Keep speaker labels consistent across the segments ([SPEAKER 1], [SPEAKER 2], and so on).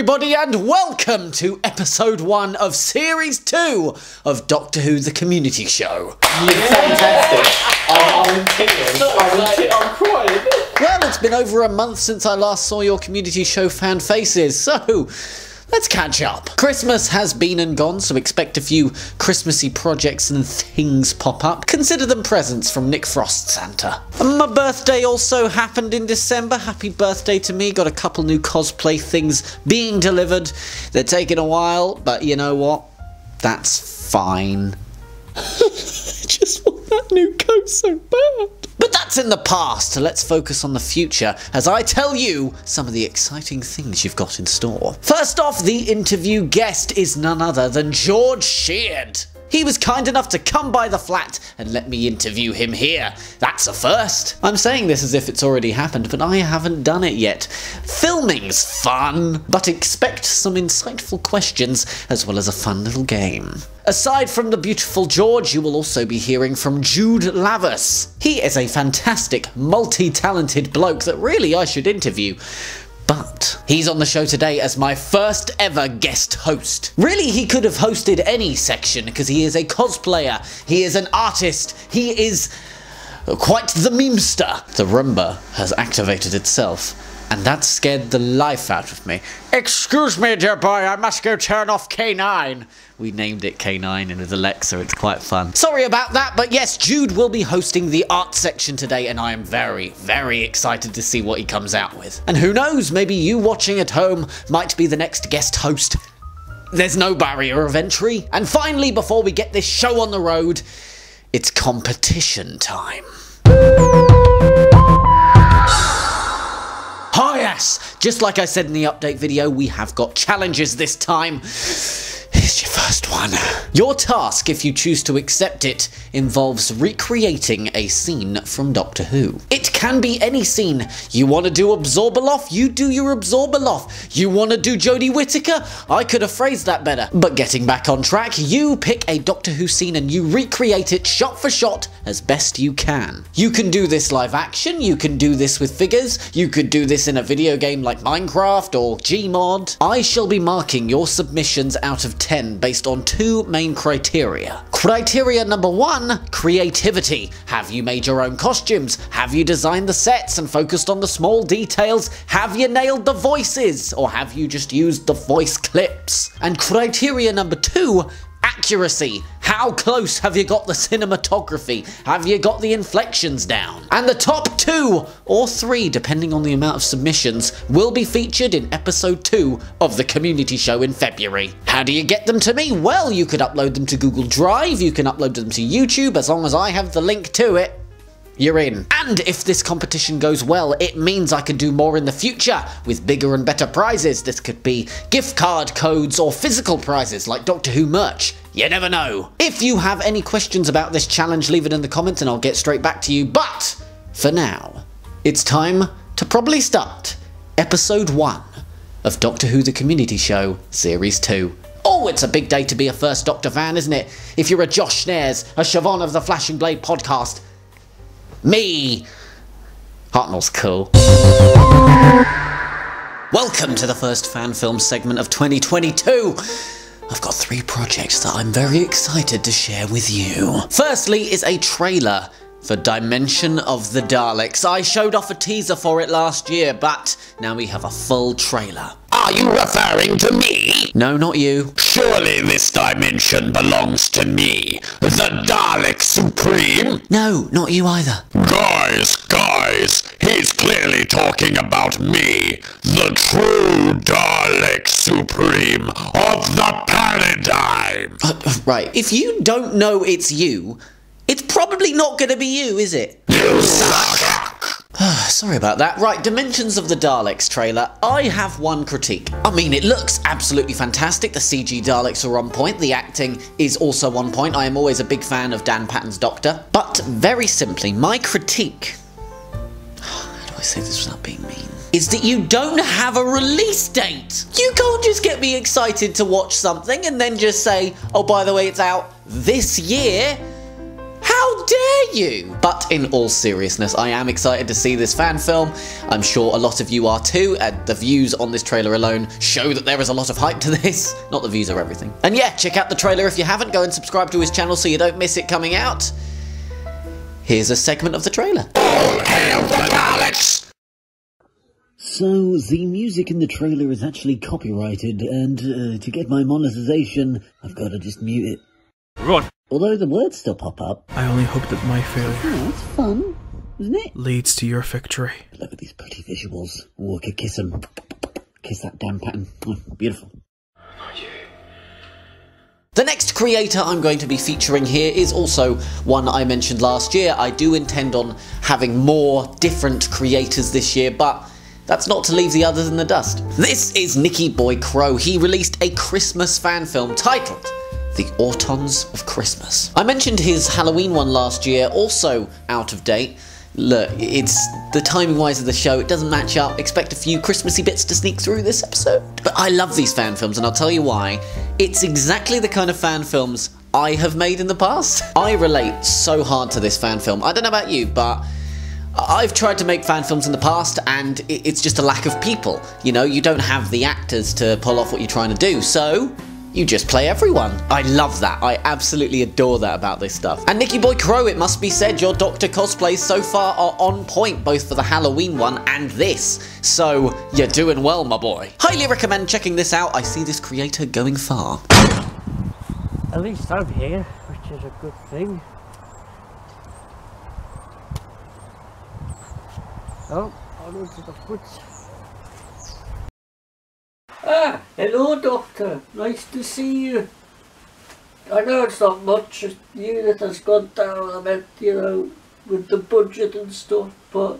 [SPEAKER 1] everybody, and welcome to episode one of series two of Doctor Who The Community Show.
[SPEAKER 2] Fantastic. I'm, I'm in tears. I'm in. I'm crying.
[SPEAKER 1] Well, it's been over a month since I last saw your community show fan faces, so let's catch up. Christmas has been and gone, so expect a few Christmassy projects and things pop up. Consider them presents from Nick Frost Santa. My birthday also happened in December. Happy birthday to me. Got a couple new cosplay things being delivered. They're taking a while, but you know what? That's fine. I just want that new coat so bad. But that's in the past. Let's focus on the future as I tell you some of the exciting things you've got in store. First off, the interview guest is none other than George Sheard. He was kind enough to come by the flat and let me interview him here. That's a first. I'm saying this as if it's already happened, but I haven't done it yet. Filming's fun, but expect some insightful questions as well as a fun little game. Aside from the beautiful George, you will also be hearing from Jude Lavous. He is a fantastic, multi talented bloke that really I should interview. But he's on the show today as my first ever guest host. Really, he could have hosted any section because he is a cosplayer, he is an artist, he is quite the memester. The Roomba has activated itself. And that scared the life out of me. Excuse me, dear boy, I must go turn off K9. We named it K9 and with Alexa, it's quite fun. Sorry about that, but yes, Jude will be hosting the art section today, and I am very, very excited to see what he comes out with. And who knows, maybe you watching at home might be the next guest host. There's no barrier of entry. And finally, before we get this show on the road, it's competition time. Oh yes! Just like I said in the update video, we have got challenges this time. Here's your first one. Your task, if you choose to accept it, involves recreating a scene from Doctor Who. It can be any scene. You want to do Abzorbaloff? You do your Abzorbaloff. You want to do Jodie Whittaker? I could have phrased that better. But getting back on track, you pick a Doctor Who scene and you recreate it shot for shot as best you can. You can do this live action, you can do this with figures, you could do this in a video game like Minecraft or Gmod. I shall be marking your submissions out of 10 based on two main criteria. Criteria number one, creativity. Have you made your own costumes? Have you designed the sets and focused on the small details? Have you nailed the voices? Or have you just used the voice clips? And criteria number two, accuracy. How close have you got the cinematography? Have you got the inflections down? And the top two or three, depending on the amount of submissions, will be featured in episode two of the community show in February. How do you get them to me? Well, you could upload them to Google Drive, you can upload them to YouTube as long as I have the link to it you're in. And if this competition goes well, it means I can do more in the future with bigger and better prizes. This could be gift card codes or physical prizes like Doctor Who merch. You never know. If you have any questions about this challenge, leave it in the comments and I'll get straight back to you. But for now, it's time to probably start episode one of Doctor Who The Community Show, Series 2. Oh, it's a big day to be a First Doctor fan, isn't it? If you're a Josh Snares, a Siobhan of the Flashing Blade podcast, me! Hartnell's cool. Welcome to the first fan film segment of 2022. I've got three projects that I'm very excited to share with you. Firstly is a trailer for Dimension of the Daleks. I showed off a teaser for it last year, but now we have a full trailer.
[SPEAKER 3] Are you referring to me?
[SPEAKER 1] No, not you.
[SPEAKER 3] Surely this dimension belongs to me, the Dalek Supreme?
[SPEAKER 1] No, not you either.
[SPEAKER 3] Guys, guys, he's clearly talking about me, the true Dalek Supreme of the Paradigm.
[SPEAKER 1] Uh, right, if you don't know it's you, it's probably not going to be you, is it?
[SPEAKER 3] You suck.
[SPEAKER 1] Sorry about that. Right, Dimensions of the Daleks trailer. I have one critique. I mean, it looks absolutely fantastic. The CG Daleks are on point. The acting is also on point. I am always a big fan of Dan Patton's Doctor. But very simply, my critique. I say this without being mean? Is that you don't have a release date. You can't just get me excited to watch something and then just say, oh, by the way, it's out this year. How dare you? But in all seriousness, I am excited to see this fan film. I'm sure a lot of you are too, and the views on this trailer alone show that there is a lot of hype to this. Not the views are everything. And yeah, check out the trailer if you haven't. Go and subscribe to his channel so you don't miss it coming out. Here's a segment of the trailer.
[SPEAKER 3] Hail the Daleks!
[SPEAKER 4] So, the music in the trailer is actually copyrighted, and uh, to get my monetization, I've got to just mute it.
[SPEAKER 5] Run.
[SPEAKER 4] Although the words still pop up.
[SPEAKER 5] I only hope that my failure
[SPEAKER 4] Oh, that's fun, isn't it?
[SPEAKER 5] leads to your victory.
[SPEAKER 4] Look at these pretty visuals. I could kiss him. Kiss that damn pattern. Oh, beautiful.
[SPEAKER 1] The next creator I'm going to be featuring here is also one I mentioned last year. I do intend on having more different creators this year, but that's not to leave the others in the dust. This is Nicky Boy Crow. He released a Christmas fan film titled The Autons of Christmas. I mentioned his Halloween one last year, also out of date. Look, it's the timing wise of the show, it doesn't match up. Expect a few Christmassy bits to sneak through this episode. But I love these fan films, and I'll tell you why. It's exactly the kind of fan films I have made in the past. I relate so hard to this fan film. I don't know about you, but I've tried to make fan films in the past, and it's just a lack of people. You know, you don't have the actors to pull off what you're trying to do, so you just play everyone. I love that. I absolutely adore that about this stuff. And Nicky Boy Crow, it must be said, your Doctor cosplays so far are on point, both for the Halloween one and this. So, you're doing well, my boy. Highly recommend checking this out. I see this creator going far.
[SPEAKER 6] At least I'm here, which is a good thing. Oh, on into the woods. Ah, hello Doctor. Nice to see you. I know it's not much, the unit has gone down a bit, you know, with the budget and stuff, but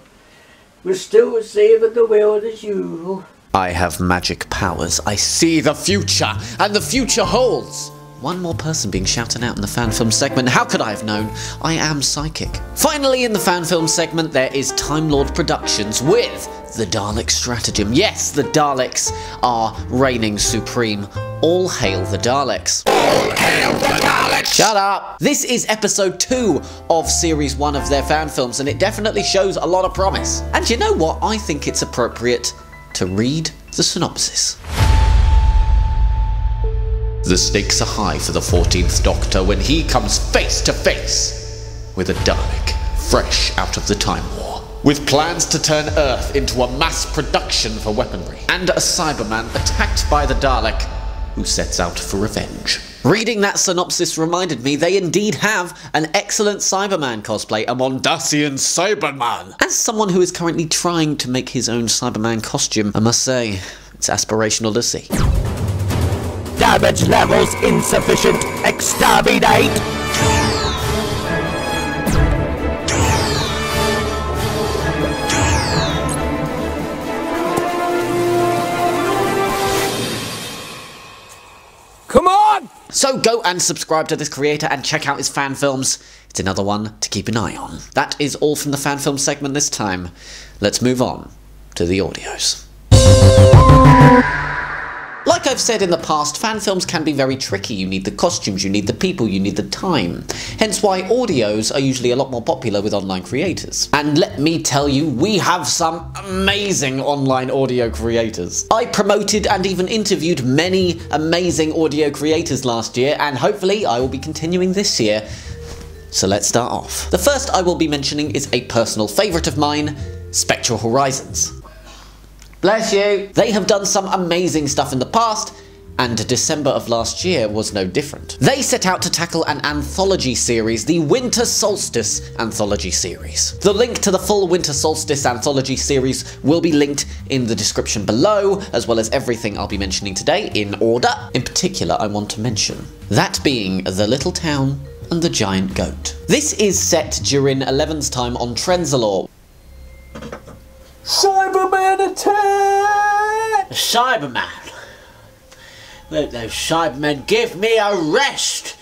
[SPEAKER 6] we're still saving the world as usual.
[SPEAKER 1] I have magic powers. I see the future, and the future holds. One more person being shouted out in the fan film segment. How could I have known? I am psychic. Finally, in the fan film segment, there is Time Lord Productions with the Dalek Stratagem. Yes, the Daleks are reigning supreme. All hail the Daleks.
[SPEAKER 3] All hail the Daleks!
[SPEAKER 1] Shut up! This is episode 2 of series 1 of their fan films, and it definitely shows a lot of promise. And you know what? I think it's appropriate to read the synopsis. The stakes are high for the 14th Doctor when he comes face to face with a Dalek fresh out of the Time War. With plans to turn Earth into a mass production for weaponry, and a Cyberman attacked by the Dalek who sets out for revenge. Reading that synopsis reminded me they indeed have an excellent Cyberman cosplay, a Mondasian Cyberman. As someone who is currently trying to make his own Cyberman costume, I must say, it's aspirational to see.
[SPEAKER 7] Damage levels insufficient. Exterminate!
[SPEAKER 1] So go and subscribe to this creator and check out his fan films. It's another one to keep an eye on. That is all from the fan film segment this time. Let's move on to the audios. Like I've said in the past, fan films can be very tricky. You need the costumes, you need the people, you need the time. Hence why audios are usually a lot more popular with online creators. And let me tell you, we have some amazing online audio creators. I promoted and even interviewed many amazing audio creators last year, and hopefully I will be continuing this year. So let's start off. The first I will be mentioning is a personal favourite of mine, Spectral Horizons. Bless you. They have done some amazing stuff in the past, and December of last year was no different. They set out to tackle an anthology series, the Winter Solstice Anthology Series. The link to the full Winter Solstice Anthology series will be linked in the description below, as well as everything I'll be mentioning today in order. In particular, I want to mention that being The Little Town and the Giant Goat. This is set during Eleven's time on Trenzalore,
[SPEAKER 6] Cyberman attack!
[SPEAKER 8] Cyberman. Let those Cybermen give me a rest.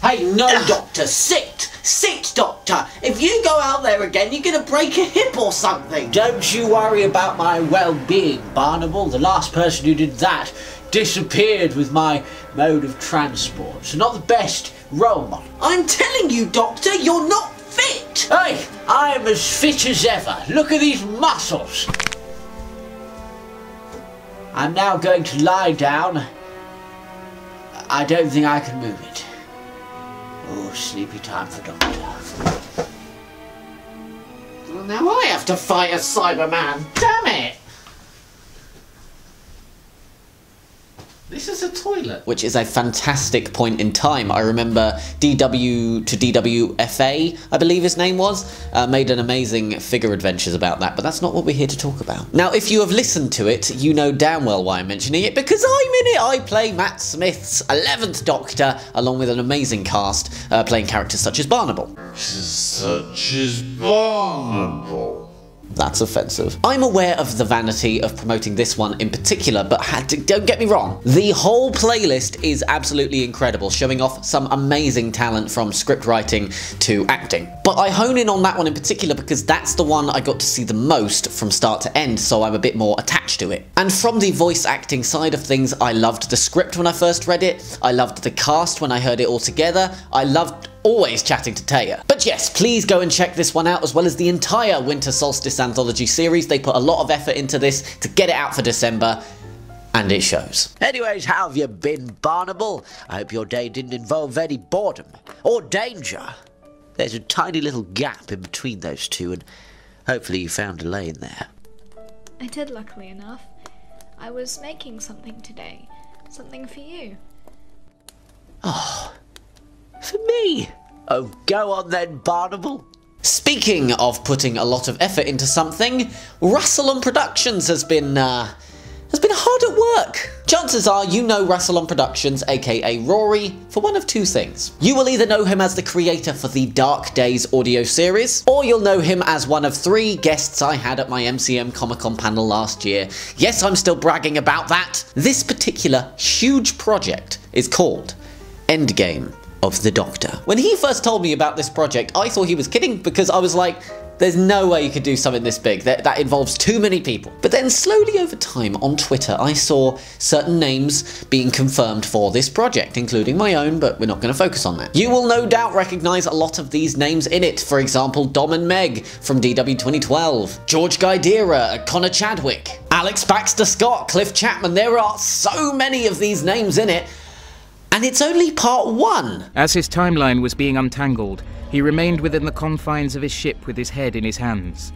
[SPEAKER 8] Hey, no, Doctor, sit! Sit, Doctor! If you go out there again, you're gonna break a hip or something! Don't you worry about my well being, Barnable. The last person who did that disappeared with my mode of transport. So, not the best role model. I'm telling you, Doctor, you're not fit! Hey, I am as fit as ever. Look at these muscles. I'm now going to lie down. I don't think I can move it. Oh, sleepy time for Doctor.
[SPEAKER 1] Well, now I have to fight a Cyberman. Damn it! This is a toilet. Which is a fantastic point in time. I remember DW to DWFA, I believe his name was, uh, made an amazing figure adventures about that, but that's not what we're here to talk about. Now, if you have listened to it, you know damn well why I'm mentioning it, because I'm in it! I play Matt Smith's 11th Doctor, along with an amazing cast, uh, playing characters such as Barnable.
[SPEAKER 3] Such as Barnable.
[SPEAKER 1] That's offensive. I'm aware of the vanity of promoting this one in particular, but had to, don't get me wrong, the whole playlist is absolutely incredible, showing off some amazing talent from script writing to acting. But I hone in on that one in particular because that's the one I got to see the most from start to end, so I'm a bit more attached to it. And from the voice acting side of things, I loved the script when I first read it, I loved the cast when I heard it all together, I loved always chatting to Taya. But yes, please go and check this one out as well as the entire Winter Solstice Anthology series. They put a lot of effort into this to get it out for December. And it shows.
[SPEAKER 8] Anyways, how have you been, Barnable? I hope your day didn't involve any boredom or danger. There's a tiny little gap in between those two, and hopefully you found a lane there.
[SPEAKER 9] I did, luckily enough. I was making something today. Something for you.
[SPEAKER 8] Ah, For me? Oh, go on then, Barnable.
[SPEAKER 1] Speaking of putting a lot of effort into something, Rassilon Productions has been, uh, has been hard at work. Chances are you know Rassilon Productions, aka Rory, for one of two things. You will either know him as the creator for the Dark Days audio series, or you'll know him as one of three guests I had at my MCM Comic Con panel last year. Yes, I'm still bragging about that. This particular huge project is called Endgame of the Doctor. When he first told me about this project, I thought he was kidding because I was like, there's no way you could do something this big. That, that involves too many people. But then slowly over time on Twitter, I saw certain names being confirmed for this project, including my own, but we're not going to focus on that. You will no doubt recognize a lot of these names in it. For example, Dom and Meg from DW 2012, George Guidera, Connor Chadwick, Alex Baxter Scott, Cliff Chapman. There are so many of these names in it. And it's only part one.
[SPEAKER 10] As his timeline was being untangled, he remained within the confines of his ship with his head in his hands.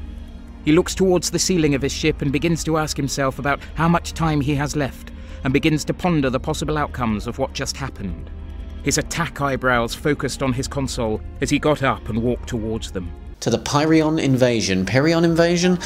[SPEAKER 10] He looks towards the ceiling of his ship and begins to ask himself about how much time he has left, and begins to ponder the possible outcomes of what just happened. His attack eyebrows focused on his console as he got up and walked towards them.
[SPEAKER 1] To the Pyrion invasion. Pyrion invasion?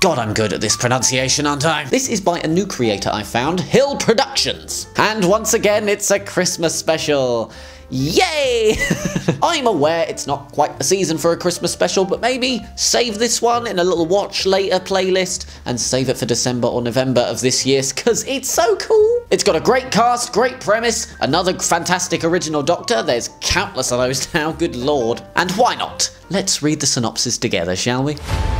[SPEAKER 1] God, I'm good at this pronunciation, aren't I? This is by a new creator I found, Hill Productions. And once again, it's a Christmas special. Yay! I'm aware it's not quite the season for a Christmas special, but maybe save this one in a little watch later playlist and save it for December or November of this year, because it's so cool. It's got a great cast, great premise, another fantastic original Doctor. There's countless of those now, good lord. And why not? Let's read the synopsis together, shall we?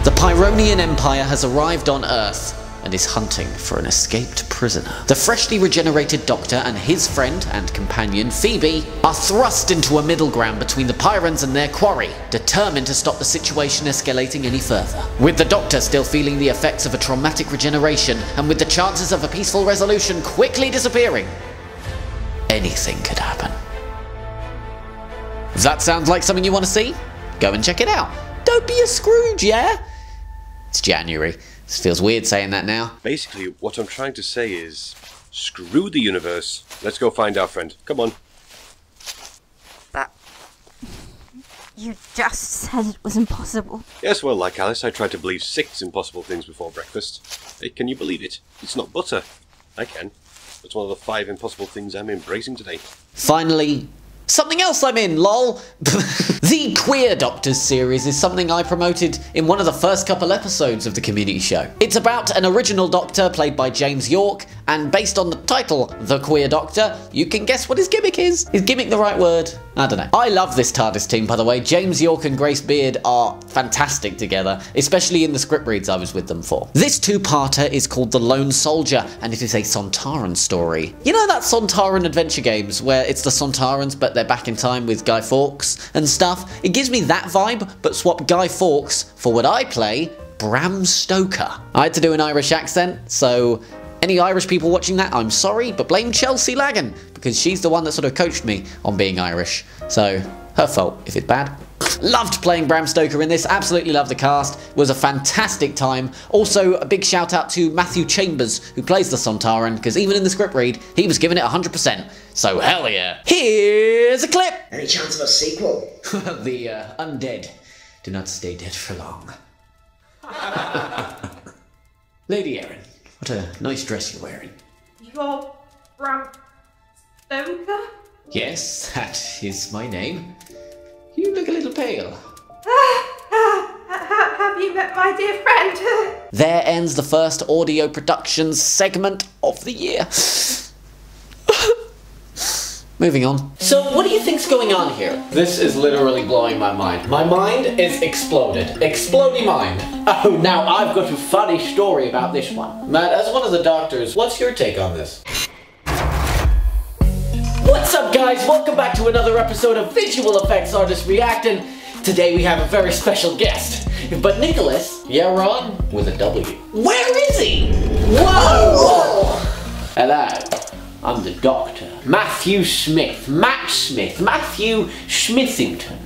[SPEAKER 1] The Pyronian Empire has arrived on Earth and is hunting for an escaped prisoner. The freshly regenerated Doctor and his friend and companion, Phoebe, are thrust into a middle ground between the Pyrans and their quarry, determined to stop the situation escalating any further. With the Doctor still feeling the effects of a traumatic regeneration, and with the chances of a peaceful resolution quickly disappearing, anything could happen. If that sounds like something you want to see, go and check it out. Don't be a Scrooge, yeah? It's January. This feels weird saying that now.
[SPEAKER 11] Basically, what I'm trying to say is screw the universe. Let's go find our friend. Come on.
[SPEAKER 12] That. You just said it was impossible.
[SPEAKER 11] Yes, well, like Alice, I tried to believe six impossible things before breakfast. Hey, can you believe it? It's not butter. I can. It's one of the five impossible things I'm embracing today.
[SPEAKER 1] Finally, something else I'm in, lol. the Queer Doctors series is something I promoted in one of the first couple episodes of the community show. It's about an original Doctor played by James York, and based on the title, The Queer Doctor, you can guess what his gimmick is. Is gimmick the right word? I don't know. I love this TARDIS team, by the way. James York and Grace Beard are fantastic together, especially in the script reads I was with them for. This two-parter is called The Lone Soldier, and it is a Sontaran story. You know that Sontaran adventure games where it's the Sontarans, but they're back in time with Guy Fawkes and stuff? stuff. It gives me that vibe, but swap Guy Fawkes for what I play, Bram Stoker. I had to do an Irish accent, so any Irish people watching that, I'm sorry, but blame Chelsea Lagan, because she's the one that sort of coached me on being Irish. So, her fault if it's bad. Loved playing Bram Stoker in this, absolutely loved the cast, was a fantastic time. Also, a big shout out to Matthew Chambers, who plays the Sontaran, because even in the script read, he was giving it 100%. So hell yeah. Here's a clip!
[SPEAKER 13] Any chance of a sequel?
[SPEAKER 1] the uh, undead do not stay dead for long. Lady Erin, what a nice dress you're wearing.
[SPEAKER 14] You're Bram Stoker?
[SPEAKER 1] Yes, that is my name. You look a little pale.
[SPEAKER 14] Have you met my dear friend?
[SPEAKER 1] There ends the first audio productions segment of the year. Moving on. So, what do you think's going on here? This is literally blowing my mind. My mind is exploded. Exploding mind. Oh, now I've got a funny story about this one. Matt, as one of the doctors, what's your take on this? What's up, guys? Welcome back to another episode of Visual Effects Artist React, and today we have a very special guest. But Nicholas, yeah, Ron, with a W. Where is he? Whoa! Hello, I'm the doctor. Matthew Smith. Matt Smith. Matthew Smithington.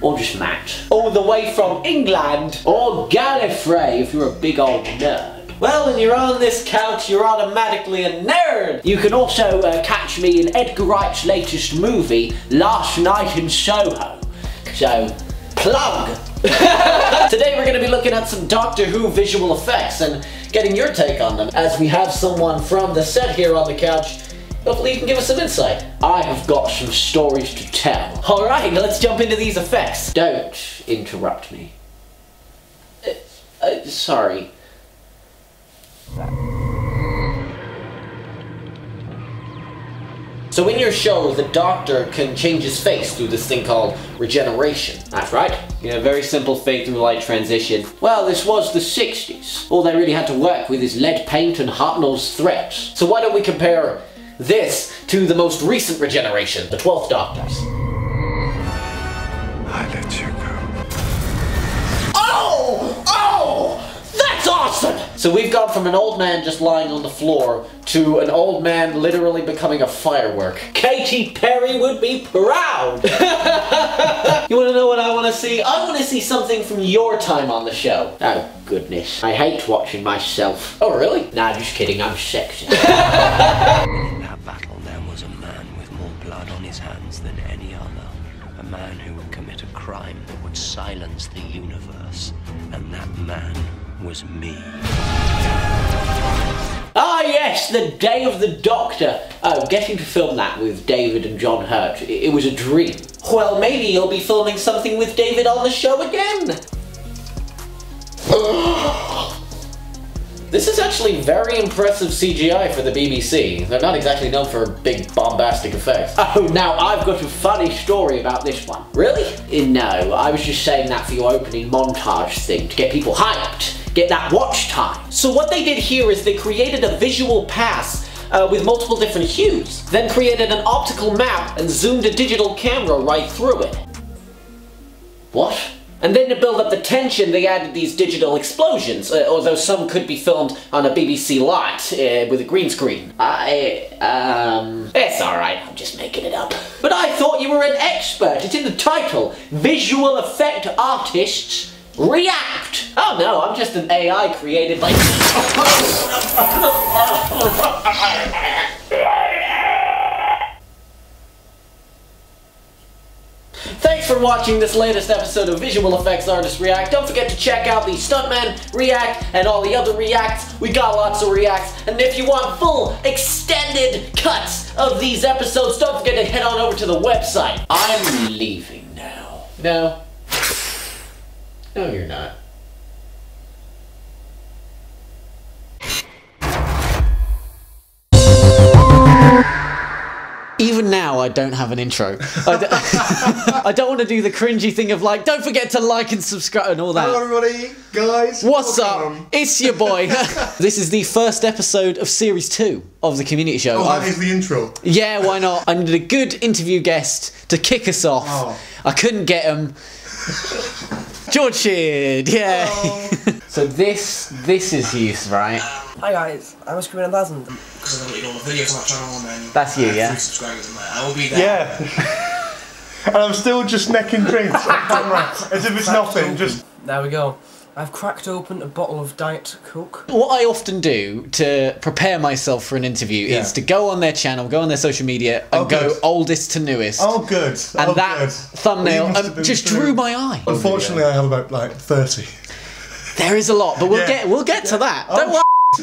[SPEAKER 1] Or just Matt. All the way from England. Or Gallifrey if you're a big old nerd. Well, when you're on this couch, you're automatically a nerd. You can also uh, catch me in Edgar Wright's latest movie, Last Night in Soho. So, plug. Today we're going to be looking at some Doctor Who visual effects and getting your take on them. As we have someone from the set here on the couch, hopefully you can give us some insight. I have got some stories to tell. Alright, let's jump into these effects. Don't interrupt me. Uh, uh, sorry. So in your show, the Doctor can change his face through this thing called regeneration. That's right. You know, very simple fade through light transition. Well, this was the 60s. All they really had to work with is lead paint and hot-nosed threads. So why don't we compare this to the most recent regeneration, the 12th Doctor's.
[SPEAKER 15] I let you go.
[SPEAKER 1] Oh! Oh! That's awesome! So we've gone from an old man just lying on the floor to an old man literally becoming a firework. Katy Perry would be proud! you wanna know what I wanna see? I wanna see something from your time on the show. Oh, goodness. I hate watching myself. Oh, really? Nah, just kidding, I'm sexy.
[SPEAKER 16] In that battle, there was a man with more blood on his hands than any other. A man who would commit a crime that would silence the universe. And that man was me.
[SPEAKER 1] Ah, yes, the Day of the Doctor. Oh, getting to film that with David and John Hurt, it, it was a dream. Well, maybe you'll be filming something with David on the show again. This is actually very impressive CGI for the BBC. They're not exactly known for big bombastic effects. Oh, now I've got a funny story about this one. Really? Uh, no, I was just saying that for your opening montage thing to get people hyped, get that watch time. So what they did here is they created a visual pass uh, with multiple different hues, then created an optical map and zoomed a digital camera right through it. What? And then to build up the tension, they added these digital explosions, uh, although some could be filmed on a BBC lot uh, with a green screen. I, um... It's alright, I'm just making it up. But I thought you were an expert. It's in the title. Visual Effect Artists React. Oh no, I'm just an AI created by... Thanks for watching this latest episode of Visual Effects Artists React. Don't forget to check out the Stuntman React and all the other reacts. We got lots of reacts. And if you want full, extended cuts of these episodes, don't forget to head on over to the website. I'm leaving now. No. No, you're not. Even now, I don't have an intro. I d- I don't want to do the cringy thing of like, don't forget to like and subscribe and all that.
[SPEAKER 13] Hello, everybody, guys.
[SPEAKER 1] What's
[SPEAKER 13] welcome.
[SPEAKER 1] up? It's your boy. this is the first episode of series two of the community show.
[SPEAKER 13] Oh, that is the intro.
[SPEAKER 1] yeah, why not? I needed a good interview guest to kick us off.
[SPEAKER 13] Oh.
[SPEAKER 1] I couldn't get him. George Sheard, yeah. so this this is use, right?
[SPEAKER 15] Hi guys, I'm Screaming a Thousand. Because I deleted all the videos on that channel and then
[SPEAKER 1] That's you,
[SPEAKER 15] I
[SPEAKER 1] yeah?
[SPEAKER 15] subscribers in there. I will be there.
[SPEAKER 13] Yeah. and I'm still just necking drinks on camera, as if it's nothing. Just
[SPEAKER 15] There we go. I've cracked open a bottle of Diet Coke.
[SPEAKER 1] What I often do to prepare myself for an interview
[SPEAKER 13] Yeah.
[SPEAKER 1] is to go on their channel, go on their social media, and
[SPEAKER 13] Oh,
[SPEAKER 1] go oldest to newest.
[SPEAKER 13] oh, good.
[SPEAKER 1] and
[SPEAKER 13] oh,
[SPEAKER 1] that
[SPEAKER 13] good.
[SPEAKER 1] thumbnail um, just drew my eye.
[SPEAKER 13] Unfortunately, I have about like thirty.
[SPEAKER 1] There is a lot, but we'll
[SPEAKER 13] Yeah.
[SPEAKER 1] get we'll get to that.
[SPEAKER 13] Oh,
[SPEAKER 1] Don't worry.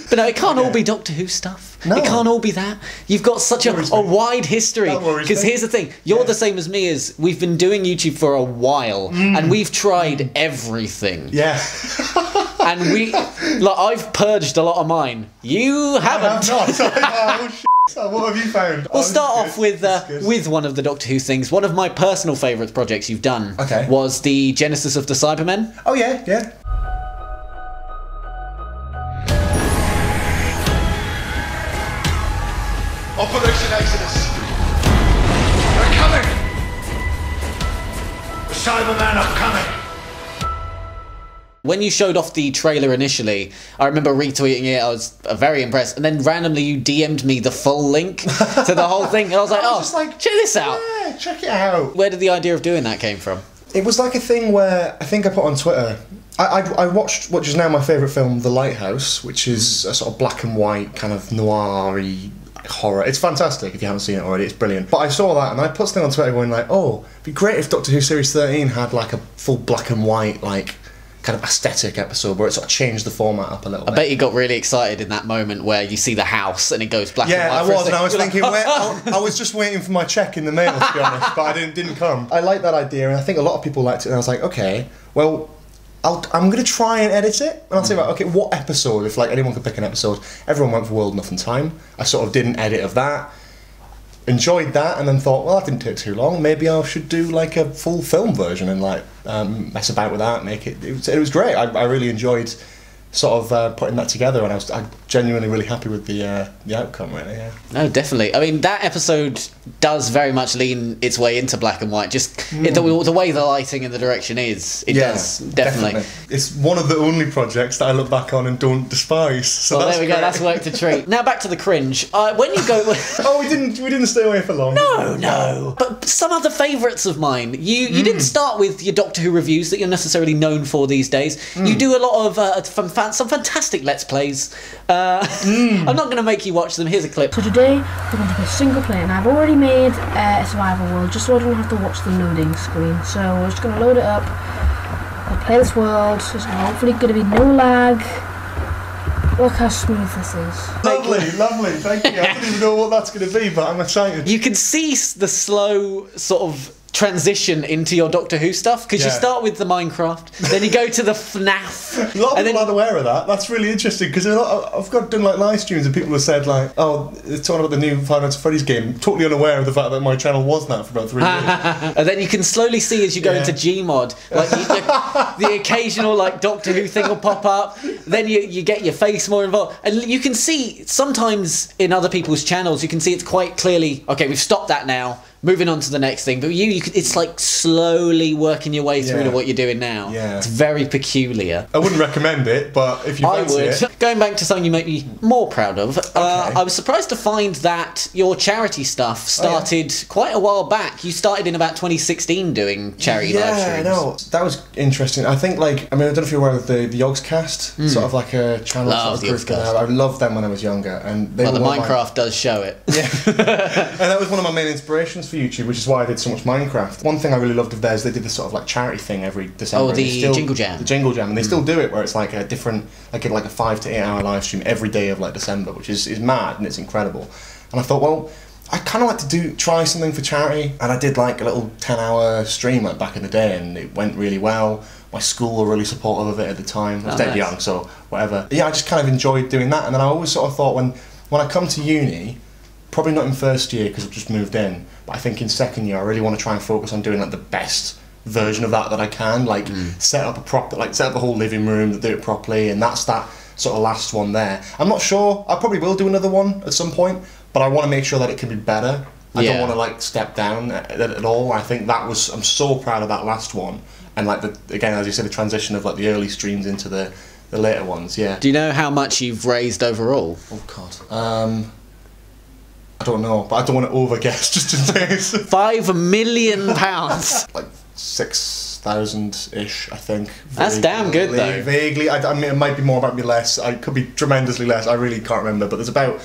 [SPEAKER 1] But no, it can't all be Doctor Who stuff.
[SPEAKER 13] No.
[SPEAKER 1] It can't all be that. You've got such a, a wide history. Because here's the thing: you're the same as me. As we've been doing YouTube for a while, and we've tried everything.
[SPEAKER 13] Mm. Yeah.
[SPEAKER 1] And we, like, I've purged a lot of mine. You haven't.
[SPEAKER 13] I have not. oh. So what have you found?
[SPEAKER 1] We'll
[SPEAKER 13] Oh,
[SPEAKER 1] start off with uh,
[SPEAKER 13] This is good.
[SPEAKER 1] with one of the Doctor Who things. One of my personal favourite projects you've done
[SPEAKER 13] Okay.
[SPEAKER 1] was the Genesis of the Cybermen.
[SPEAKER 13] Oh yeah, yeah.
[SPEAKER 17] Cybermen are coming!
[SPEAKER 1] When you showed off the trailer initially, I remember retweeting it. I was uh, very impressed, and then randomly you DM'd me the full link to the whole thing, and I was like,
[SPEAKER 13] I was
[SPEAKER 1] "Oh,
[SPEAKER 13] just like,
[SPEAKER 1] check this out."
[SPEAKER 13] Yeah, check it out.
[SPEAKER 1] Where did the idea of doing that came from?
[SPEAKER 13] It was like a thing where I think I put on Twitter. I, I, I watched what is now my favourite film, The Lighthouse, which is a sort of black and white kind of noir horror. It's fantastic if you haven't seen it already. It's brilliant. But I saw that and I put something on Twitter going like, "Oh, it'd be great if Doctor Who series thirteen had like a full black and white like." Kind of aesthetic episode where it sort of changed the format up a little
[SPEAKER 1] I
[SPEAKER 13] bit.
[SPEAKER 1] bet you got really excited in that moment where you see the house and it goes black
[SPEAKER 13] Yeah, I
[SPEAKER 1] and white. for a
[SPEAKER 13] was, and I was thinking,
[SPEAKER 1] You're
[SPEAKER 13] where,
[SPEAKER 1] like,
[SPEAKER 13] I, I was just waiting for my check in the mail, to be honest, but I didn't didn't come. I like that idea, and I think a lot of people liked it. And I was like, okay, well, I'll, I'm going to try and edit it, and I'll say, right, okay, what episode? If like anyone could pick an episode, everyone went for World Enough and Time. I sort of did an edit of that. Enjoyed that, and then thought, well, that didn't take too long. Maybe I should do like a full film version and like um, mess about with that, make it. It was, it was great. I, I really enjoyed sort of uh, putting that together, and I was I genuinely really happy with the uh, the outcome. Really, yeah.
[SPEAKER 1] No, definitely. I mean, that episode does very much lean its way into black and white. Just it, the, the way the lighting and the direction is, it
[SPEAKER 13] Mm. Yeah,
[SPEAKER 1] does definitely.
[SPEAKER 13] It's one of the only projects that I look back on and don't despise. So
[SPEAKER 1] well, there we go. That's work to treat. Now back to the cringe. Uh, when you go,
[SPEAKER 13] oh, we didn't we didn't stay away for long.
[SPEAKER 1] No, no. But some other favourites of mine. You you
[SPEAKER 13] Mm.
[SPEAKER 1] didn't start with your Doctor Who reviews that you're necessarily known for these days. You
[SPEAKER 13] Mm.
[SPEAKER 1] do a lot of uh, from fan, some fantastic Let's Plays. Uh,
[SPEAKER 13] Mm.
[SPEAKER 1] I'm not going to make you watch them. Here's a clip.
[SPEAKER 18] So today we're going to play single player and I've already made uh, a survival world just so I don't have to watch the loading screen. So we're just going to load it up. We'll play this world. There's hopefully going to be no lag. Look how smooth this is.
[SPEAKER 13] Lovely, lovely. Thank you. I don't even know what that's going to be, but I'm excited.
[SPEAKER 1] You can see the slow sort of transition into your Doctor Who stuff because you start with the Minecraft, then you go to the FNAF.
[SPEAKER 13] A lot of people aren't aware of that. That's really interesting because I've got done like live streams and people have said like, "Oh, it's talking about the new Five Nights at Freddy's game." Totally unaware of the fact that my channel was that for about three years.
[SPEAKER 1] and then you can slowly see as you go
[SPEAKER 13] Yeah.
[SPEAKER 1] into Gmod, like you, the, the occasional like Doctor Who thing will pop up. Then you you get your face more involved, and you can see sometimes in other people's channels you can see it's quite clearly. Okay, we've stopped that now. Moving on to the next thing, but you, you could, it's like slowly working your way through
[SPEAKER 13] Yeah.
[SPEAKER 1] to what you're doing now.
[SPEAKER 13] Yeah.
[SPEAKER 1] It's very peculiar.
[SPEAKER 13] I wouldn't recommend it, but if you
[SPEAKER 1] I would.
[SPEAKER 13] it,
[SPEAKER 1] Going back to something you make me more proud of, uh, I was surprised to find that your charity stuff started quite a while back. You started in about 2016 doing charity live
[SPEAKER 13] yeah,
[SPEAKER 1] streams.
[SPEAKER 13] no, that was interesting. I think like I mean I don't know if you're aware of the the Yogscast,
[SPEAKER 1] Mm.
[SPEAKER 13] sort of like a channel.
[SPEAKER 1] Love
[SPEAKER 13] sort of
[SPEAKER 1] the Yogscast.
[SPEAKER 13] I I loved them when I was younger, and they
[SPEAKER 1] well, the
[SPEAKER 13] of my-
[SPEAKER 1] Minecraft does show it. Yeah.
[SPEAKER 13] and that was one of my main inspirations for YouTube, which is why I did so much Minecraft. One thing I really loved of theirs, they did this sort of like charity thing every December.
[SPEAKER 1] Oh,
[SPEAKER 13] and they
[SPEAKER 1] the Jingle Jam.
[SPEAKER 13] The Jingle Jam, and they
[SPEAKER 1] Mm.
[SPEAKER 13] still do it where it's like a different, like a, like a five to eight hour live stream every day of like December, which is, is mad and it's incredible. And I thought, well, I kind of like to do try something for charity, and I did like a little ten hour stream like back in the day, and it went really well. My school were really supportive of it at the time. I was
[SPEAKER 1] Oh,
[SPEAKER 13] dead
[SPEAKER 1] nice.
[SPEAKER 13] young, so whatever. Yeah, I just kind of enjoyed doing that, and then I always sort of thought when when I come to uni, Probably not in first year because I've just moved in, but I think in second year I really want to try and focus on doing like the best version of that that I can. Like set up a proper, like set up a whole living room, do it properly, and that's that sort of last one there. I'm not sure. I probably will do another one at some point, but I want to make sure that it can be better. I
[SPEAKER 1] Yeah.
[SPEAKER 13] don't want to like step down at, at, at all. I think that was. I'm so proud of that last one, and like the again, as you said, the transition of like the early streams into the the later ones. Yeah.
[SPEAKER 1] Do you know how much you've raised overall?
[SPEAKER 13] Oh God. Um, I don't know, but I don't want to overguess just in case.
[SPEAKER 1] Five million pounds.
[SPEAKER 13] like six thousand ish, I think.
[SPEAKER 1] That's damn good, though.
[SPEAKER 13] Vaguely, I, I mean, it might be more, might be less. I could be tremendously less. I really can't remember, but there's about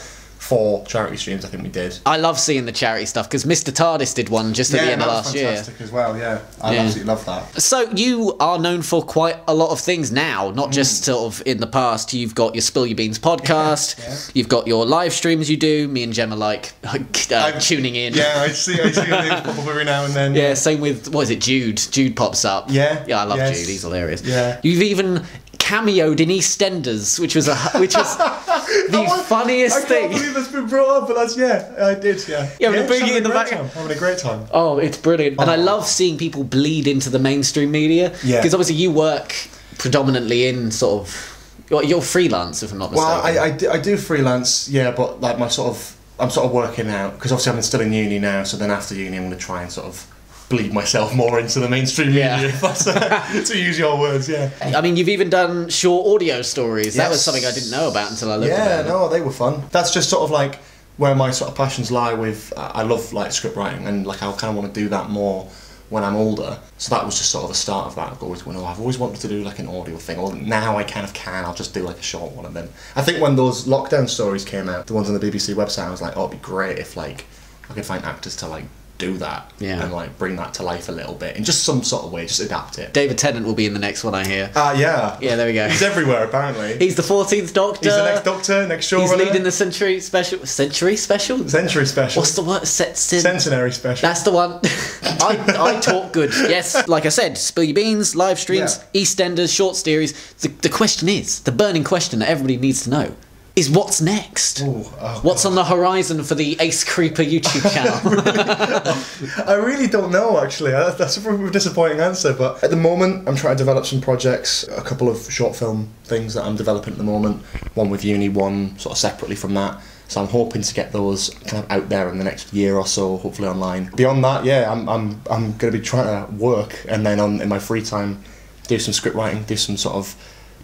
[SPEAKER 13] four charity streams I think we did.
[SPEAKER 1] I love seeing the charity stuff because Mr. TARDIS did one just at
[SPEAKER 13] yeah,
[SPEAKER 1] the end of last year.
[SPEAKER 13] fantastic as well. Yeah, I
[SPEAKER 1] Yeah.
[SPEAKER 13] absolutely love that.
[SPEAKER 1] So you are known for quite a lot of things now, not just
[SPEAKER 13] Mm.
[SPEAKER 1] sort of in the past. You've got your Spill Your Beans podcast. Yeah, You've got your live streams you do. Me and Gemma like uh, tuning in.
[SPEAKER 13] Yeah, I see. I see name pop up every now and then.
[SPEAKER 1] Yeah, same with what is it? Jude. Jude pops up.
[SPEAKER 13] Yeah,
[SPEAKER 1] yeah, I love
[SPEAKER 13] yes.
[SPEAKER 1] Jude. He's hilarious.
[SPEAKER 13] Yeah.
[SPEAKER 1] You've even cameoed in EastEnders, which was a which was the funniest
[SPEAKER 13] I can't
[SPEAKER 1] thing.
[SPEAKER 13] believe that's been brought up, but that's yeah, I did. Yeah,
[SPEAKER 1] Yeah, the
[SPEAKER 13] just
[SPEAKER 1] boogie
[SPEAKER 13] having
[SPEAKER 1] in the
[SPEAKER 13] a great
[SPEAKER 1] background.
[SPEAKER 13] time, Having a great time.
[SPEAKER 1] Oh, it's brilliant, and I oh. love seeing people bleed into the mainstream media.
[SPEAKER 13] Yeah.
[SPEAKER 1] because obviously you work predominantly in sort of. You're you're freelance, if I'm not mistaken.
[SPEAKER 13] Well, I, I, do, I do freelance, yeah, but like my sort of, I'm sort of working out because obviously I'm still in uni now. So then after uni, I'm going to try and sort of bleed myself more into the mainstream
[SPEAKER 1] Yeah.
[SPEAKER 13] media. If that's, uh, to use your words, yeah.
[SPEAKER 1] I mean, you've even done short audio stories. That was something I didn't know about until I looked
[SPEAKER 13] Yeah, no, they were fun. That's just sort of like where my sort of passions lie. With uh, I love like script writing, and like I kind of want to do that more when I'm older. So that was just sort of a start of that. I've always, well, I've always wanted to do like an audio thing. Well, now I kind of can. I'll just do like a short one, and then I think when those lockdown stories came out, the ones on the BBC website, I was like, oh, it'd be great if like I could find actors to like do that
[SPEAKER 1] Yeah.
[SPEAKER 13] and like bring that to life a little bit in just some sort of way, just adapt it.
[SPEAKER 1] David Tennant will be in the next one, I hear.
[SPEAKER 13] Ah, yeah.
[SPEAKER 1] Yeah, there we go.
[SPEAKER 13] He's everywhere apparently.
[SPEAKER 1] He's the 14th Doctor.
[SPEAKER 13] He's the next Doctor, next showrunner.
[SPEAKER 1] He's leading the Century Special. Century Special?
[SPEAKER 13] Century Special.
[SPEAKER 1] What's the word? Set,
[SPEAKER 13] Centenary Special.
[SPEAKER 1] That's the one. I, I talk good. Yes, like I said, spill your beans, live streams, EastEnders, short series. The, the question is, the burning question that everybody needs to know is what's next?
[SPEAKER 13] oh,
[SPEAKER 1] what's on the horizon for the Ace Creeper YouTube channel?
[SPEAKER 13] I really don't know, actually. That's a disappointing answer. But at the moment, I'm trying to develop some projects, a couple of short film things that I'm developing at the moment. One with uni, one sort of separately from that. So I'm hoping to get those kind of out there in the next year or so, hopefully online. Beyond that, yeah, I'm I'm I'm going to be trying to work, and then on in my free time, do some script writing, do some sort of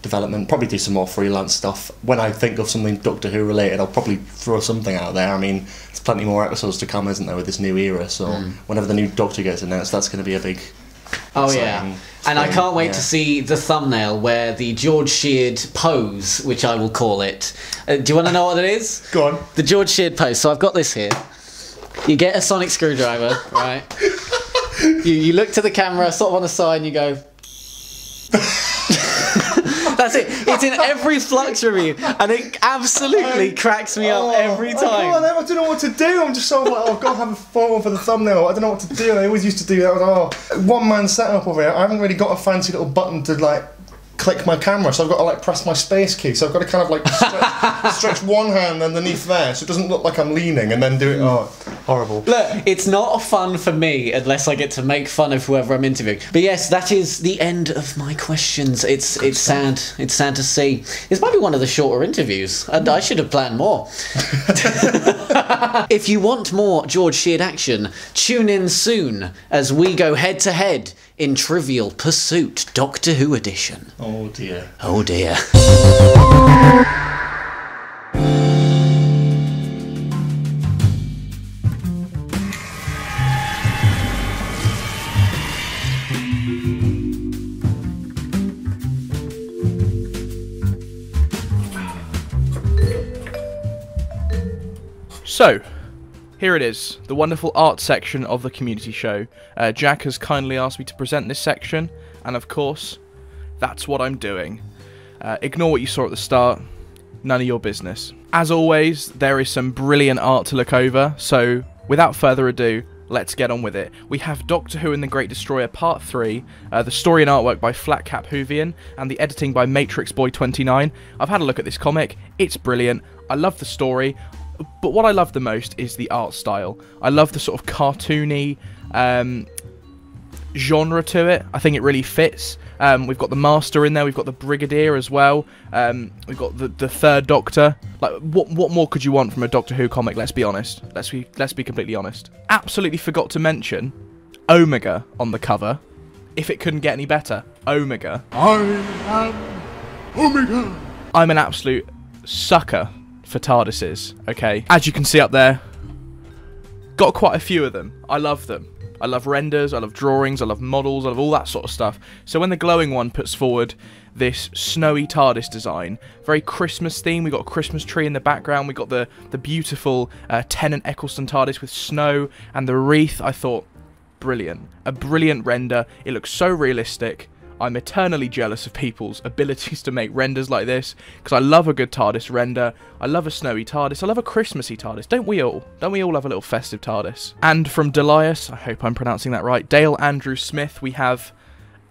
[SPEAKER 13] development, probably do some more freelance stuff. When I think of something Doctor Who related, I'll probably throw something out there. I mean, there's plenty more episodes to come, isn't there, with this new era? So
[SPEAKER 1] Mm.
[SPEAKER 13] whenever the new Doctor gets announced, that's going to be a big.
[SPEAKER 1] Oh yeah, and I can't wait
[SPEAKER 13] yeah.
[SPEAKER 1] to see the thumbnail where the George Sheard pose, which I will call it. Uh, do you want to know what it is?
[SPEAKER 13] Go on.
[SPEAKER 1] The George Sheard pose. So I've got this here. You get a sonic screwdriver, right? you you look to the camera, sort of on the side, and you go. That's it. It's in every Flux review, and it absolutely um, cracks me up oh, every oh,
[SPEAKER 13] I, can't,
[SPEAKER 1] time.
[SPEAKER 13] I don't know what to do. I'm just sort of like, oh, I've got to have a photo for the thumbnail. I don't know what to do. And I always used to do that. Oh, one man setup over here. I haven't really got a fancy little button to like click my camera, so I've got to like press my space key. So I've got to kind of like stretch, stretch one hand underneath there, so it doesn't look like I'm leaning, and then do it. Oh, horrible.
[SPEAKER 1] Look, it's not fun for me unless I get to make fun of whoever I'm interviewing. But yes, that is the end of my questions. It's it's sad. It's sad to see. This might be one of the shorter interviews, and I should have planned more. if you want more George Sheard action, tune in soon as we go head to head in Trivial Pursuit Doctor Who edition.
[SPEAKER 13] Oh dear.
[SPEAKER 1] Oh dear.
[SPEAKER 5] So, here it is, the wonderful art section of the community show. Uh, Jack has kindly asked me to present this section, and of course, that's what I'm doing. Uh, ignore what you saw at the start, none of your business. As always, there is some brilliant art to look over, so without further ado, let's get on with it. We have Doctor Who and the Great Destroyer Part 3, uh, the story and artwork by Flatcap Hoovian, and the editing by Matrix Boy 29. I've had a look at this comic, it's brilliant, I love the story. But what I love the most is the art style. I love the sort of cartoony um, genre to it. I think it really fits. Um, we've got the Master in there. We've got the Brigadier as well. Um, we've got the the Third Doctor. Like, what what more could you want from a Doctor Who comic? Let's be honest. Let's be let's be completely honest. Absolutely forgot to mention Omega on the cover. If it couldn't get any better, Omega.
[SPEAKER 17] I am Omega.
[SPEAKER 5] I'm an absolute sucker for TARDISes. Okay, as you can see up there, got quite a few of them. I love them. I love renders, I love drawings, I love models, I love all that sort of stuff. So when the glowing one puts forward this snowy TARDIS design, very Christmas theme, we got a Christmas tree in the background, we got the, the beautiful uh, Tennant Eccleston TARDIS with snow and the wreath, I thought, brilliant. A brilliant render, it looks so realistic. I'm eternally jealous of people's abilities to make renders like this because I love a good TARDIS render. I love a snowy TARDIS. I love a Christmassy TARDIS. Don't we all? Don't we all have a little festive TARDIS? And from Dalliias, I hope I'm pronouncing that right, Dale Andrew Smith, we have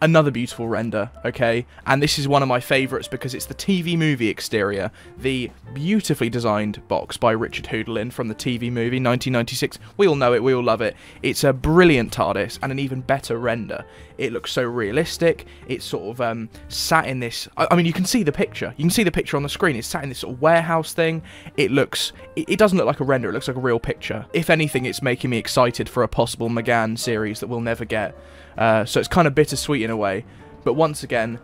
[SPEAKER 5] another beautiful render, okay? And this is one of my favourites because it's the TV movie exterior, the beautifully designed box by Richard Hudolin from the TV movie 1996. We all know it, we all love it. It's a brilliant TARDIS and an even better render. It looks so realistic. It's sort of um, sat in this. I, I mean, you can see the picture. You can see the picture on the screen. It's sat in this sort of warehouse thing. It looks. It, it doesn't look like a render. It looks like a real picture. If anything, it's making me excited for a possible McGann series that we'll never get. Uh, so it's kind of bittersweet in a way. But once again,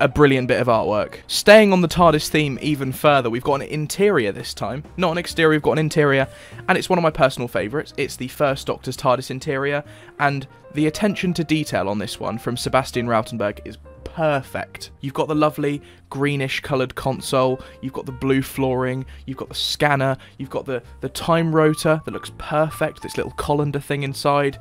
[SPEAKER 5] a brilliant bit of artwork. Staying on the TARDIS theme even further, we've got an interior this time. Not an exterior, we've got an interior, and it's one of my personal favourites. It's the first Doctor's TARDIS interior, and the attention to detail on this one from Sebastian Rautenberg is perfect. You've got the lovely greenish coloured console, you've got the blue flooring, you've got the scanner, you've got the, the time rotor that looks perfect, this little colander thing inside.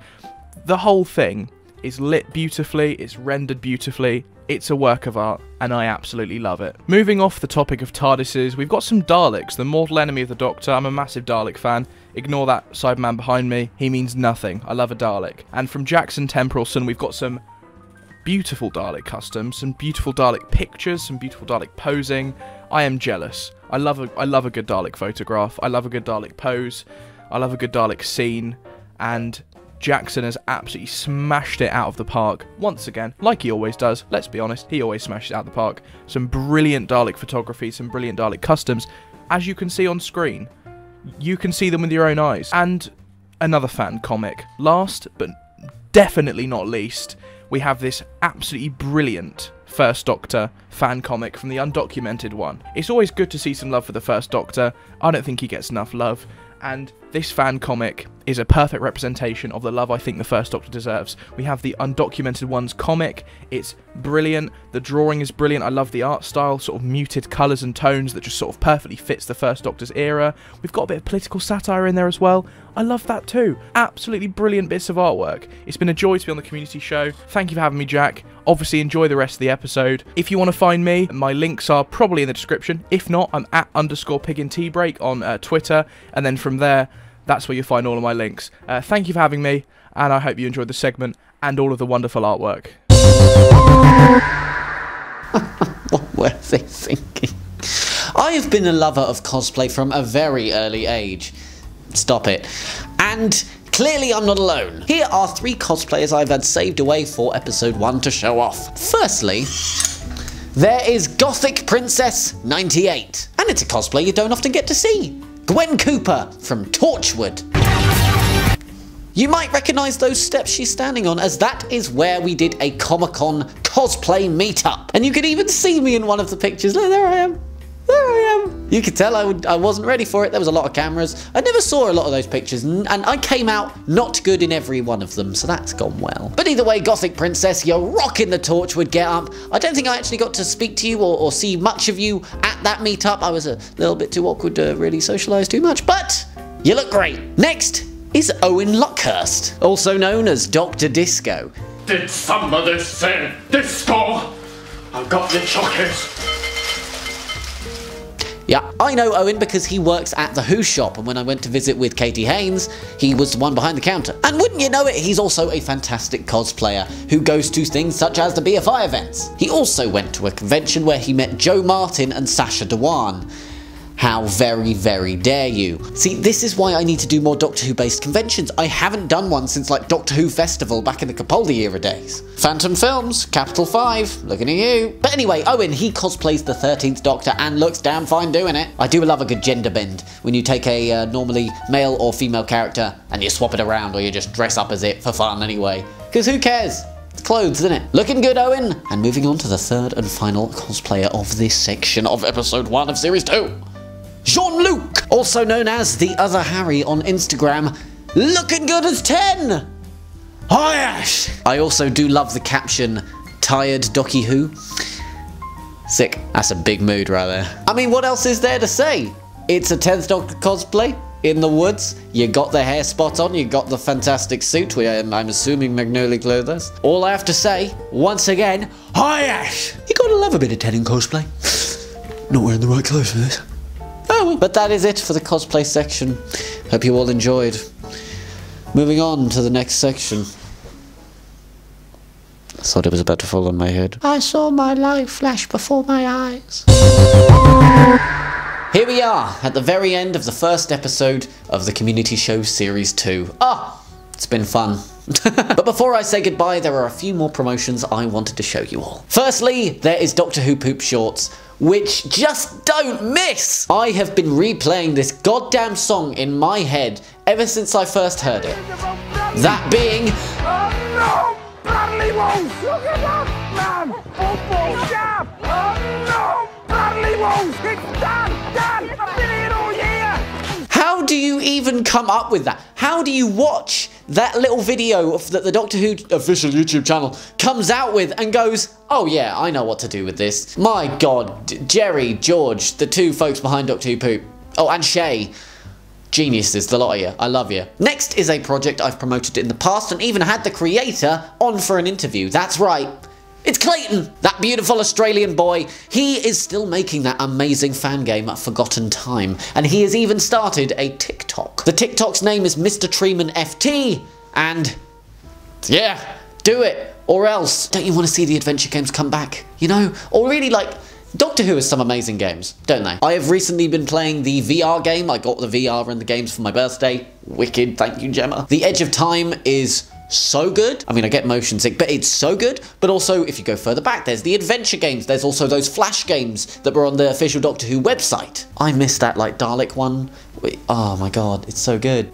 [SPEAKER 5] The whole thing is lit beautifully, it's rendered beautifully, it's a work of art, and I absolutely love it. Moving off the topic of TARDISes, we've got some Daleks, the mortal enemy of the Doctor. I'm a massive Dalek fan. Ignore that Cyberman behind me, he means nothing. I love a Dalek. And from Jackson Temporalson, we've got some beautiful Dalek customs, some beautiful Dalek pictures, some beautiful Dalek posing. I am jealous. I love a, I love a good Dalek photograph. I love a good Dalek pose. I love a good Dalek scene. And Jackson has absolutely smashed it out of the park. Once again, like he always does, let's be honest, he always smashes out of the park. Some brilliant Dalek photography, some brilliant Dalek customs. As you can see on screen, you can see them with your own eyes. And another fan comic. Last, but definitely not least, we have this absolutely brilliant First Doctor fan comic from the undocumented one. It's always good to see some love for the First Doctor. I don't think he gets enough love. And this fan comic is a perfect representation of the love I think the First Doctor deserves. We have the Undocumented Ones comic. It's brilliant. The drawing is brilliant. I love the art style, sort of muted colours and tones that just sort of perfectly fits the First Doctor's era. We've got a bit of political satire in there as well. I love that too. Absolutely brilliant bits of artwork. It's been a joy to be on the community show. Thank you for having me, Jack. Obviously, enjoy the rest of the episode. If you want to find me, my links are probably in the description. If not, I'm at underscore pig in tea break on uh, Twitter. And then from there, that's where you'll find all of my links. Uh, thank you for having me, and I hope you enjoyed the segment and all of the wonderful artwork.
[SPEAKER 1] what were they thinking? I have been a lover of cosplay from a very early age. Stop it. And clearly I'm not alone. Here are three cosplayers I've had saved away for episode 1 to show off. Firstly, there is Gothic Princess 98. And it's a cosplay you don't often get to see. Gwen Cooper from Torchwood. You might recognise those steps she's standing on as that is where we did a Comic Con cosplay meetup. And you can even see me in one of the pictures. Look, there I am. There I am. You could tell I, would, I wasn't ready for it. There was a lot of cameras. I never saw a lot of those pictures, and I came out not good in every one of them, so that's gone well. But either way, Gothic Princess, you're rocking the Torchwood get up. I don't think I actually got to speak to you or, or see much of you at that meetup. I was a little bit too awkward to really socialise too much, but you look great. Next is Owen Luckhurst, also known as Dr. Disco.
[SPEAKER 17] Did somebody say uh, disco? I've got the chocolates.
[SPEAKER 1] Yeah, I know Owen because he works at the Who shop, and when I went to visit with Katie Haynes, he was the one behind the counter. And wouldn't you know it, he's also a fantastic cosplayer who goes to things such as the BFI events. He also went to a convention where he met Jo Martin and Sacha Dhawan. How very, very dare you. See, this is why I need to do more Doctor Who based conventions. I haven't done one since like Doctor Who Festival back in the Capaldi era days. Phantom Films, Capital 5, looking at you. But anyway, Owen, he cosplays the 13th Doctor and looks damn fine doing it. I do love a good gender bend when you take a uh, normally male or female character and you swap it around or you just dress up as it for fun anyway. Because who cares? Clothes, isn't it? Looking good, Owen. And moving on to the third and final cosplayer of this section of episode 1 of series 2. Jean-Luc, also known as the other Harry on Instagram, looking good as 10. Hi, Ash. I also do love the caption, tired Docky Who. Sick. That's a big mood right there. I mean, what else is there to say? It's a 10th Doctor cosplay in the woods. You got the hair spot on, you got the fantastic suit, we, I'm, I'm assuming Magnoli Clothiers. All I have to say, once again, hi Ash! You gotta love a bit of 10 in cosplay. Not wearing the right clothes for this. Oh. But that is it for the cosplay section. Hope you all enjoyed. Moving on to the next section. I thought it was about to fall on my head.
[SPEAKER 8] I saw my life flash before my eyes.
[SPEAKER 1] Here we are, at the very end of the first episode of the Community Show Series 2. Ah, it's been fun. but before I say goodbye, there are a few more promotions I wanted to show you all. Firstly, there is Doctor Who Poop Shorts, which just don't miss! I have been replaying this goddamn song in my head ever since I first heard it. That being...
[SPEAKER 7] Oh no! Bradley Walsh! Look at that man! Football jab! Oh no! Bradley Walsh! It's Dan! Dan!
[SPEAKER 1] Do you even come up with that? How do you watch that little video that the Doctor Who official YouTube channel comes out with and goes, oh yeah, I know what to do with this. My god, Jerry, George, the two folks behind Doctor Who Poop. Oh, and Shay. Geniuses, the lot of you. I love you. Next is a project I've promoted in the past and even had the creator on for an interview. That's right. It's Clayton, that beautiful Australian boy. He is still making that amazing fan game Forgotten Time, and he has even started a TikTok. The TikTok's name is Mr. Treeman FT, and yeah, do it, or else. Don't you want to see the adventure games come back? You know, or really like. Doctor Who has some amazing games, don't they? I have recently been playing the VR game. I got the VR and the games for my birthday. Wicked, thank you, Gemma. The Edge of Time is so good. I mean, I get motion sick, but it's so good. But also, if you go further back, there's the adventure games. There's also those Flash games that were on the official Doctor Who website. I missed that, like, Dalek one. Wait, oh my god, it's so good.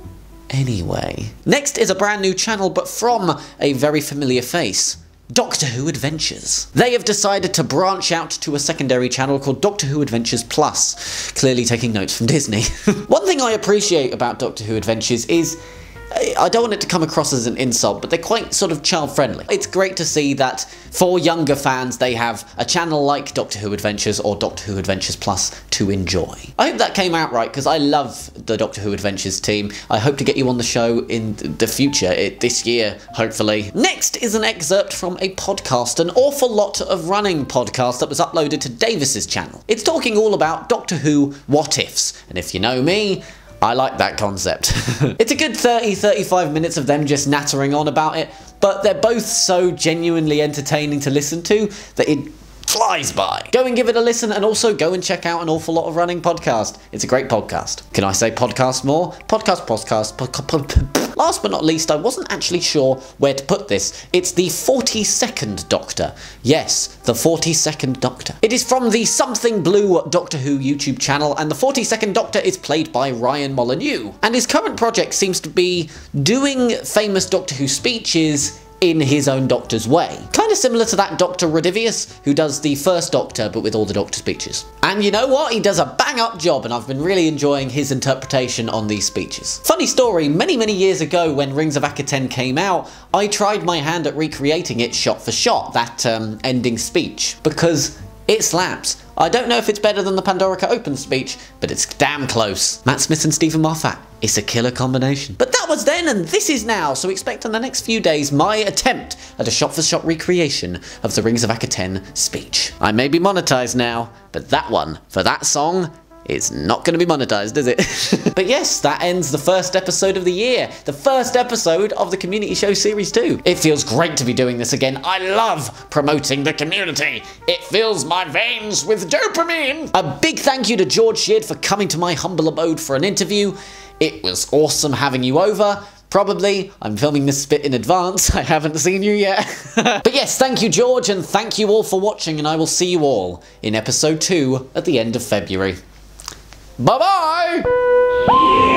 [SPEAKER 1] Anyway. Next is a brand new channel, but from a very familiar face. Doctor Who Adventures. They have decided to branch out to a secondary channel called Doctor Who Adventures Plus, clearly taking notes from Disney. One thing I appreciate about Doctor Who Adventures is I don't want it to come across as an insult, but they're quite sort of child friendly. It's great to see that for younger fans, they have a channel like Doctor Who Adventures or Doctor Who Adventures Plus to enjoy. I hope that came out right because I love the Doctor Who Adventures team. I hope to get you on the show in the future, it, this year, hopefully. Next is an excerpt from a podcast, an awful lot of running podcast that was uploaded to Davis's channel. It's talking all about Doctor Who what ifs, and if you know me, I like that concept. it's a good 30 35 minutes of them just nattering on about it, but they're both so genuinely entertaining to listen to that it flies by. Go and give it a listen and also go and check out an awful lot of running podcast. It's a great podcast. Can I say podcast more? Podcast, podcast, podcast. Last but not least, I wasn't actually sure where to put this. It's the 42nd Doctor. Yes, the 42nd Doctor. It is from the Something Blue Doctor Who YouTube channel, and the 42nd Doctor is played by Ryan Molyneux. And his current project seems to be doing famous Doctor Who speeches in his own Doctor's way. Kind of similar to that Dr. Rodivius, who does the first Doctor, but with all the Doctor speeches. And you know what? He does a bang up job, and I've been really enjoying his interpretation on these speeches. Funny story, many, many years ago when Rings of Akhaten came out, I tried my hand at recreating it shot for shot, that um, ending speech, because it slaps. I don't know if it's better than the Pandorica Open speech, but it's damn close. Matt Smith and Steven Moffat. It's a killer combination. But that was then and this is now, so expect in the next few days my attempt at a shot-for-shot recreation of the Rings of Akhaten speech. I may be monetized now, but that one, for that song, it's not going to be monetized, is it? but yes, that ends the first episode of the year. The first episode of the Community Show Series 2. It feels great to be doing this again. I love promoting the community. It fills my veins with dopamine. A big thank you to George Sheard for coming to my humble abode for an interview. It was awesome having you over. Probably. I'm filming this bit in advance. I haven't seen you yet. but yes, thank you, George, and thank you all for watching, and I will see you all in episode 2 at the end of February. Bye bye!